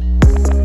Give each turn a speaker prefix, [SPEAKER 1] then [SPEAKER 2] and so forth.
[SPEAKER 1] Bye.